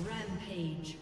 Rampage.